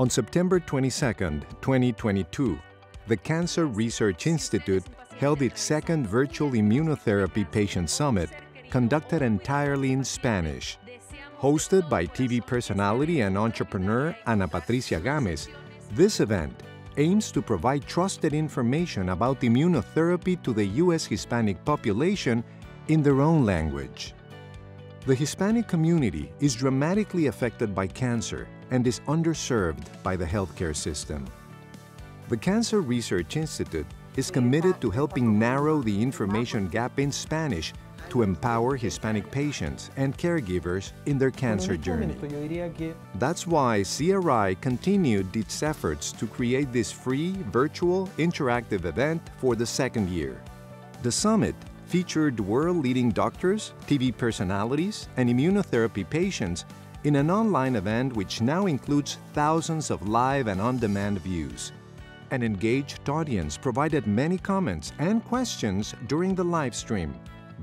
On September 22, 2022, the Cancer Research Institute held its second virtual immunotherapy patient summit conducted entirely in Spanish. Hosted by TV personality and entrepreneur Ana Patricia Gámez, this event aims to provide trusted information about immunotherapy to the U.S. Hispanic population in their own language. The Hispanic community is dramatically affected by cancer and is underserved by the healthcare system. The Cancer Research Institute is committed to helping narrow the information gap in Spanish to empower Hispanic patients and caregivers in their cancer journey. That's why CRI continued its efforts to create this free, virtual, interactive event for the second year. The summit featured world-leading doctors, TV personalities, and immunotherapy patients in an online event which now includes thousands of live and on-demand views. An engaged audience provided many comments and questions during the live stream,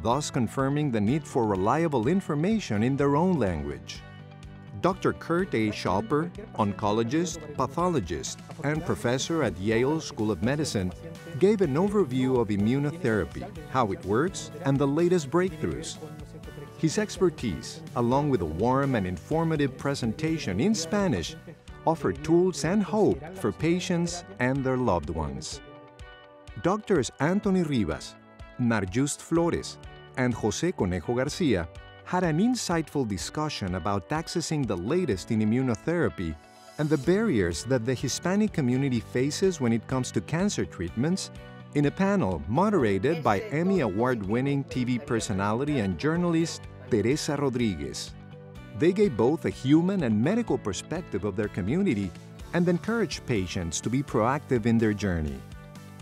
thus confirming the need for reliable information in their own language. Dr. Kurt A. Schalper, oncologist, pathologist, and professor at Yale School of Medicine, gave an overview of immunotherapy, how it works, and the latest breakthroughs. His expertise, along with a warm and informative presentation in Spanish, offered tools and hope for patients and their loved ones. Doctors Anthony Rivas, Narjust Florez, and Jose Conejo Garcia had an insightful discussion about accessing the latest in immunotherapy and the barriers that the Hispanic community faces when it comes to cancer treatments in a panel moderated by Emmy Award winning TV personality and journalist Teresa Rodriguez. They gave both a human and medical perspective of their community and encouraged patients to be proactive in their journey.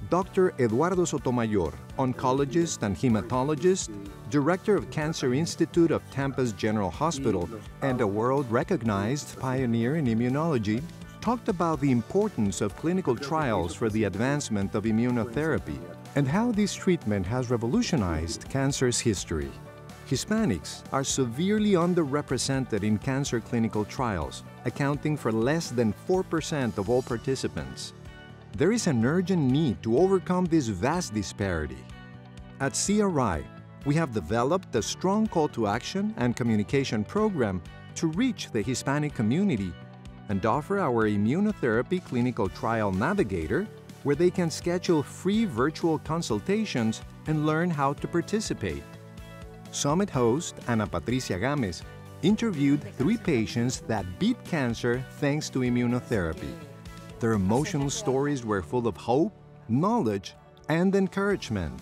Dr. Eduardo Sotomayor, oncologist and hematologist, director of Cancer Institute of Tampa's General Hospital, and a world-recognized pioneer in immunology, talked about the importance of clinical trials for the advancement of immunotherapy and how this treatment has revolutionized cancer's history. Hispanics are severely underrepresented in cancer clinical trials, accounting for less than 4% of all participants. There is an urgent need to overcome this vast disparity. At CRI, we have developed a strong call to action and communication program to reach the Hispanic community and offer our immunotherapy clinical trial navigator where they can schedule free virtual consultations and learn how to participate. Summit host Ana Patricia Gámez interviewed three patients that beat cancer thanks to immunotherapy. Their emotional stories were full of hope, knowledge, and encouragement.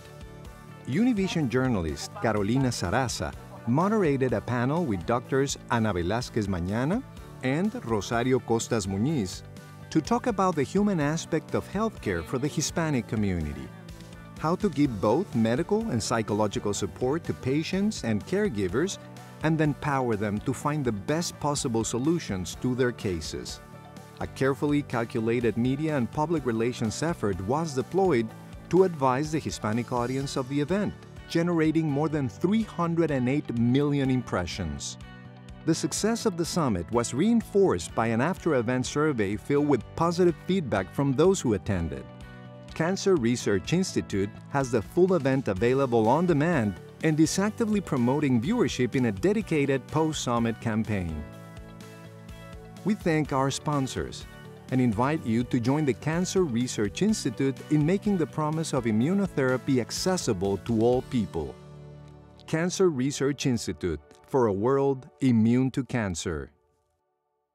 Univision journalist Carolina Sarasa moderated a panel with doctors Ana Velázquez Mañana and Rosario Costas Muñiz to talk about the human aspect of healthcare for the Hispanic community, how to give both medical and psychological support to patients and caregivers, and then empower them to find the best possible solutions to their cases. A carefully calculated media and public relations effort was deployed to advise the Hispanic audience of the event, generating more than 308 million impressions. The success of the summit was reinforced by an after-event survey filled with positive feedback from those who attended. Cancer Research Institute has the full event available on demand and is actively promoting viewership in a dedicated post-summit campaign. We thank our sponsors and invite you to join the Cancer Research Institute in making the promise of immunotherapy accessible to all people. Cancer Research Institute for a world immune to cancer.